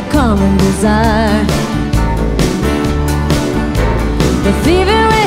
a common desire. The fever